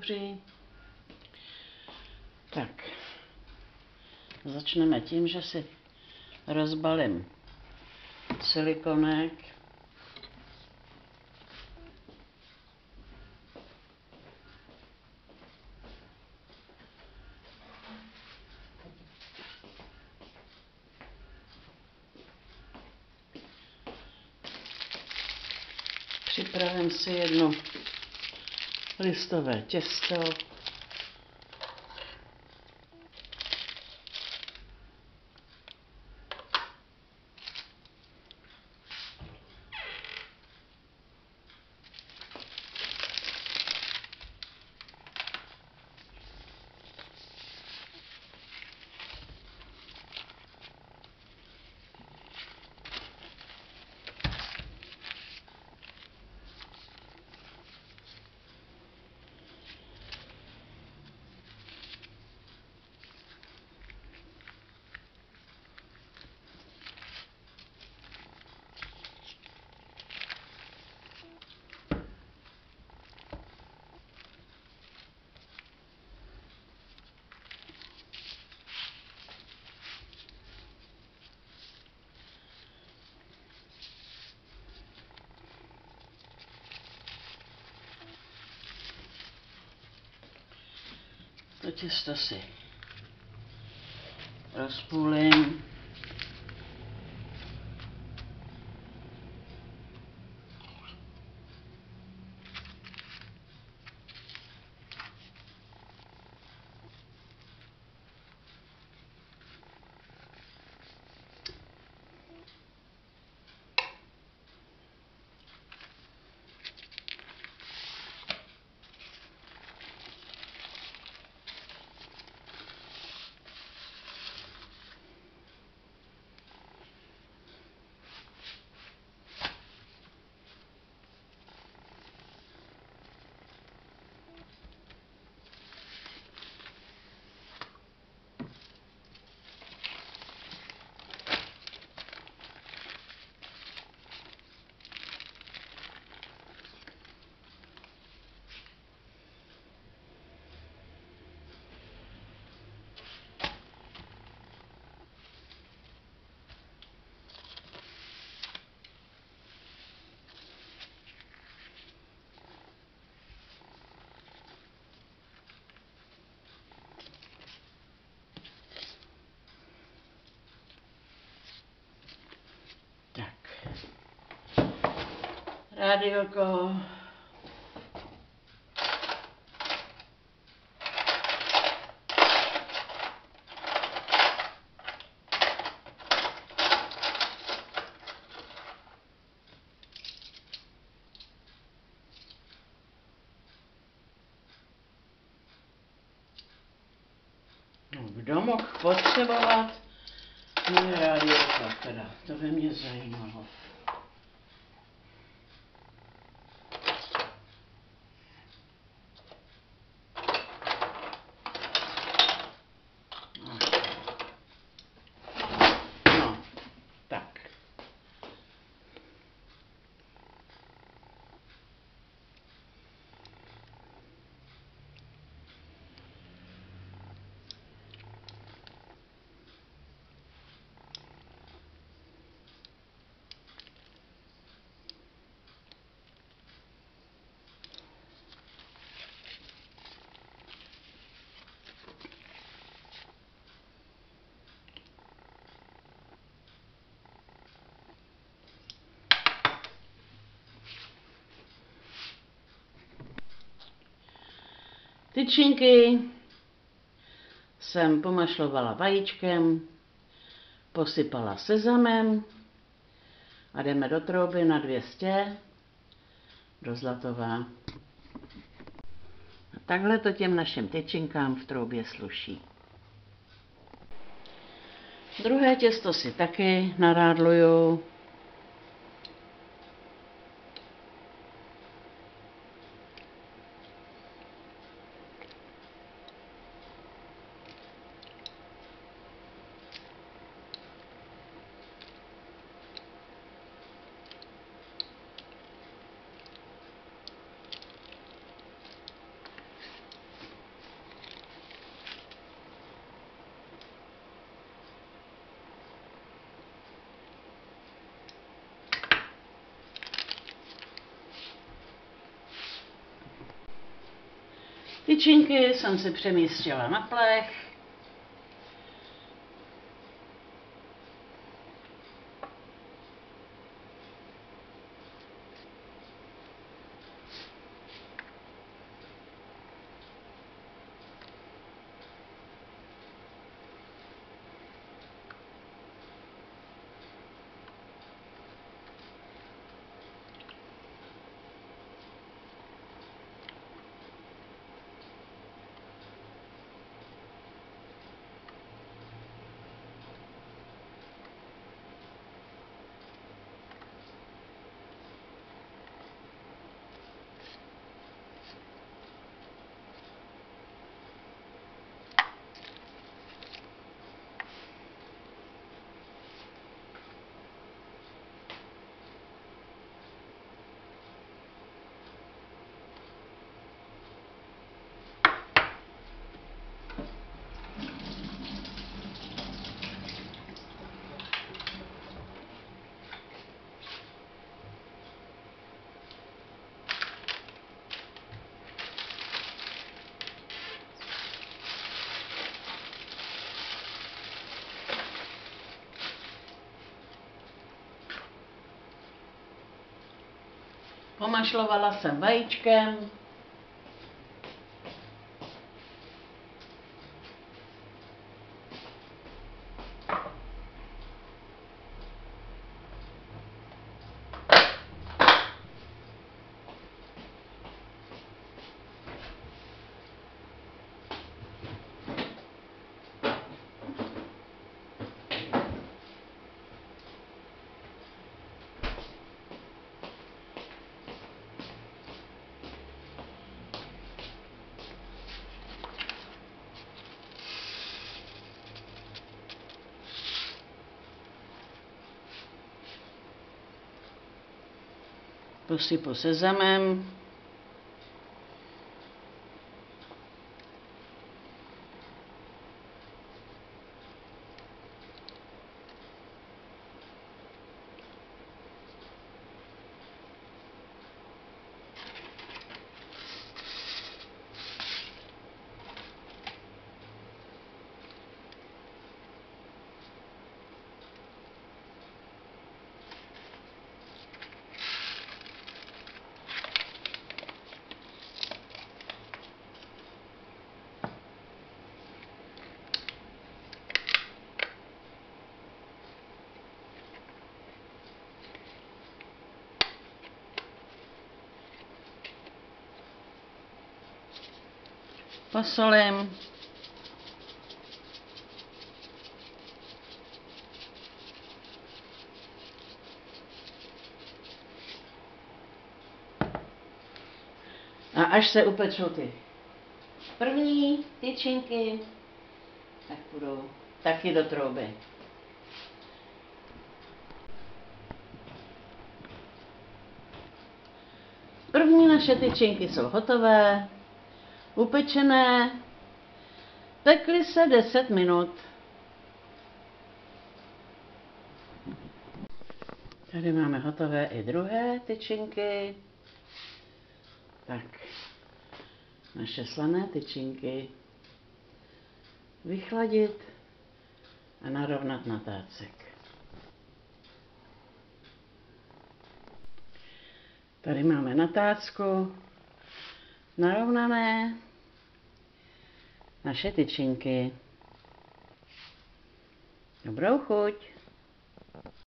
dobří. Tak, začneme tím, že si rozbalím silikonek. Připravím si jedno listové těsto. To těsto si rozpůlím. Rádioko. No, kdo mohl potřebovat moje rádio, teda, to by mě zajímalo. Tyčinky jsem pomašlovala vajíčkem, posypala sezamem a jdeme do trouby na 200 do zlatová. A takhle to těm našim tyčinkám v troubě sluší. Druhé těsto si taky narádluju Tyčinky jsem si přemístila na plech. Pomašlovala jsem vajíčkem. Posypu sezamem. Posolím. A až se upečou ty první tyčinky, tak budou taky do trouby. První naše tyčinky jsou hotové, upečené, pekly se 10 minut. Tady máme hotové i druhé tyčinky. Tak, naše slané tyčinky vychladit a narovnat na tácek. Tady máme natácku, narovnané naše tyčinky. Dobrou chuť.